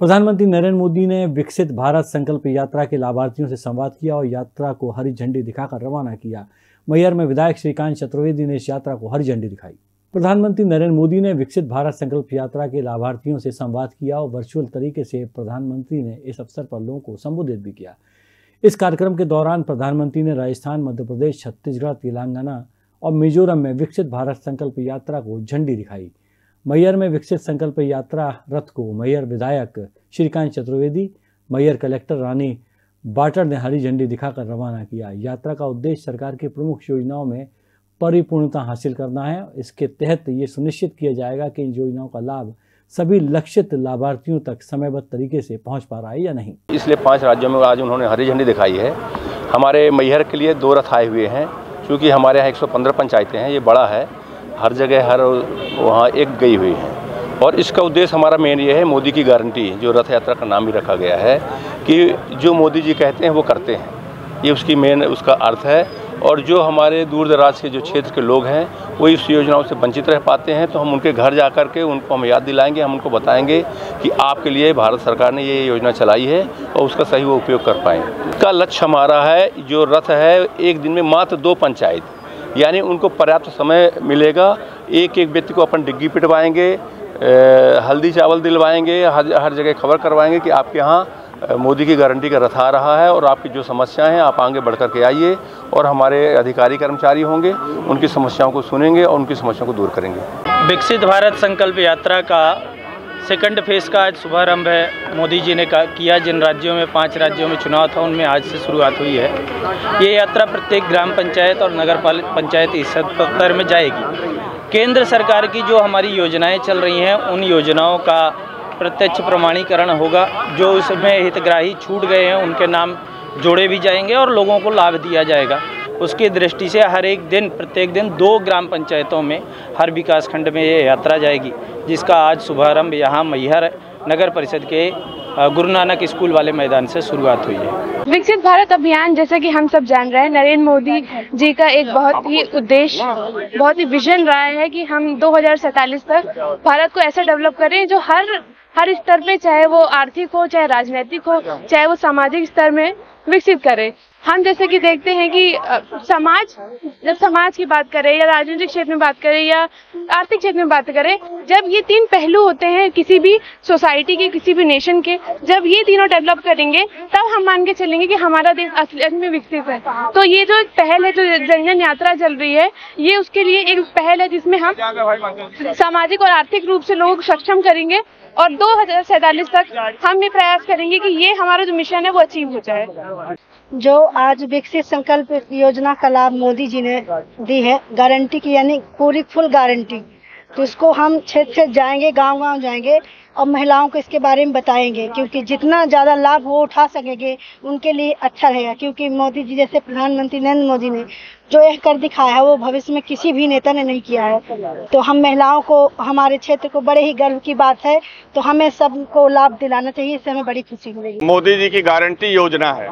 प्रधानमंत्री नरेंद्र मोदी ने विकसित भारत संकल्प यात्रा के लाभार्थियों से संवाद किया और यात्रा को हरी झंडी दिखाकर रवाना किया। मैयर में विधायक श्रीकांत चतुर्वेदी ने इस यात्रा को हरी झंडी दिखाई। प्रधानमंत्री नरेंद्र मोदी ने विकसित भारत संकल्प यात्रा के लाभार्थियों से संवाद किया और वर्चुअल तरीके से प्रधानमंत्री ने इस अवसर पर लोगों को संबोधित भी किया। इस कार्यक्रम के दौरान प्रधानमंत्री ने राजस्थान, मध्य प्रदेश, छत्तीसगढ़, तेलंगाना और मिजोरम में विकसित भारत संकल्प यात्रा को झंडी दिखाई। मैयर में विकसित संकल्प यात्रा रथ को मैयर विधायक श्रीकांत चतुर्वेदी, मैयर कलेक्टर रानी बाटर ने हरी झंडी दिखाकर रवाना किया। यात्रा का उद्देश्य सरकार की प्रमुख योजनाओं में परिपूर्णता हासिल करना है। इसके तहत ये सुनिश्चित किया जाएगा कि इन योजनाओं का लाभ सभी लक्षित लाभार्थियों तक समयबद्ध तरीके से पहुँच पा रहा है या नहीं। इसलिए पाँच राज्यों में आज उन्होंने हरी झंडी दिखाई है। हमारे मैहर के लिए दो रथ आए हुए हैं, क्योंकि हमारे यहाँ 115 पंचायतें हैं, ये बड़ा है। हर जगह, हर वहाँ एक गई हुई है। और इसका उद्देश्य हमारा मेन ये है, मोदी की गारंटी जो रथ यात्रा का नाम भी रखा गया है, कि जो मोदी जी कहते हैं, वो करते हैं। ये उसकी मेन उसका अर्थ है। और जो हमारे दूर दराज के जो क्षेत्र के लोग हैं, वो इस योजनाओं से वंचित रह पाते हैं। तो हम उनके घर जा कर के उनको हम याद दिलाएँगे, हम उनको बताएँगे कि आपके लिए भारत सरकार ने ये योजना चलाई है और उसका सही वो उपयोग कर पाएँ इसका लक्ष्य हमारा है, जो रथ है, एक दिन में मात्र दो पंचायत। यानी उनको पर्याप्त समय मिलेगा। एक एक व्यक्ति को अपन डिग्गी पिटवाएँगे हल्दी चावल दिलवाएँगे, हर हर जगह खबर करवाएँगे कि आपके यहाँ मोदी की गारंटी का रथ आ रहा है और आपकी जो समस्याएँ हैं, आप आगे बढ़ कर के आइए और हमारे अधिकारी कर्मचारी होंगे, उनकी समस्याओं को सुनेंगे और उनकी समस्याओं को दूर करेंगे। विकसित भारत संकल्प यात्रा का सेकंड फ़ेज़ का आज शुभारंभ है। मोदी जी ने किया जिन राज्यों में, पाँच राज्यों में चुनाव था, उनमें आज से शुरुआत हुई है। ये यात्रा प्रत्येक ग्राम पंचायत और नगर पंचायत इस दफ्तर में जाएगी। केंद्र सरकार की जो हमारी योजनाएँ चल रही हैं, उन योजनाओं का प्रत्यक्ष प्रमाणीकरण होगा। जो उसमें हितग्राही छूट गए हैं, उनके नाम जोड़े भी जाएँगे और लोगों को लाभ दिया जाएगा। उसकी दृष्टि से हर एक दिन, प्रत्येक दिन दो ग्राम पंचायतों में हर विकास खंड में ये यात्रा जाएगी, जिसका आज शुभारंभ यहाँ मैहर नगर परिषद के गुरु नानक स्कूल वाले मैदान से शुरुआत हुई है। विकसित भारत अभियान, जैसे कि हम सब जान रहे हैं, नरेंद्र मोदी जी का एक बहुत ही उद्देश्य, बहुत ही विजन रहा है कि हम दो तक भारत को ऐसा डेवलप करें जो हर हर स्तर पे चाहे वो आर्थिक हो चाहे राजनीतिक हो चाहे वो सामाजिक स्तर में विकसित करे। हम जैसे कि देखते हैं कि समाज जब समाज की बात करें या राजनीतिक क्षेत्र में बात करें या आर्थिक क्षेत्र में बात करें जब ये तीन पहलू होते हैं किसी भी सोसाइटी के किसी भी नेशन के जब ये तीनों डेवलप करेंगे तब हम मान के चलेंगे कि हमारा देश असलियत में विकसित है। तो ये जो पहल है जो जनजन यात्रा चल रही है ये उसके लिए एक पहल है जिसमें हम सामाजिक और आर्थिक रूप से लोग सक्षम करेंगे। और दो तक हम भी प्रयास करेंगे कि ये हमारा जो मिशन है वो अचीव हो जाए। जो आज विकसित संकल्प योजना का लाभ मोदी जी ने दी है गारंटी की, यानी पूरी फुल गारंटी तो इसको हम क्षेत्र क्षेत्र जाएँगे गाँव गाँव जाएँगे और महिलाओं को इसके बारे में बताएँगे, क्योंकि जितना ज़्यादा लाभ वो उठा सकेंगे, उनके लिए अच्छा रहेगा। क्योंकि मोदी जी जैसे प्रधानमंत्री नरेंद्र मोदी ने जो यह कर दिखाया है, वो भविष्य में किसी भी नेता ने नहीं किया है। तो हम महिलाओं को, हमारे क्षेत्र को बड़े ही गर्व की बात है। तो हमें सबको लाभ दिलाना चाहिए, इससे हमें बड़ी खुशी मिलेगी। मोदी जी की गारंटी योजना है।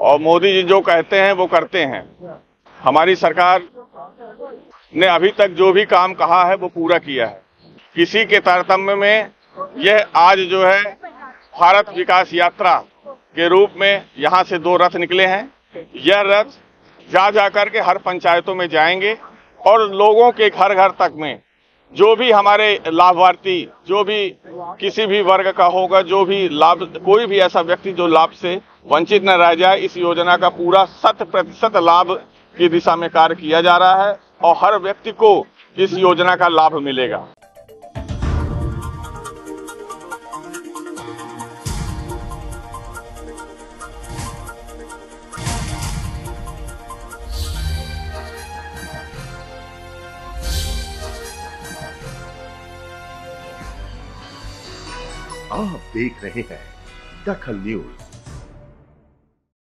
और मोदी जी जो कहते हैं, वो करते हैं। हमारी सरकार ने अभी तक जो भी काम कहा है, वो पूरा किया है। किसी के तारतम्य में यह आज जो है, भारत विकास यात्रा के रूप में यहाँ से दो रथ निकले हैं। यह रथ जा जा करके हर पंचायतों में जाएँगे और लोगों के घर घर तक में जो भी हमारे लाभार्थी, जो भी किसी भी वर्ग का होगा, जो भी लाभ, कोई भी ऐसा व्यक्ति जो लाभ से वंचित न रह जाए, इस योजना का पूरा शत प्रतिशत लाभ की दिशा में कार्य किया जा रहा है। और हर व्यक्ति को इस योजना का लाभ मिलेगा। आप देख रहे हैं दखल न्यूज़।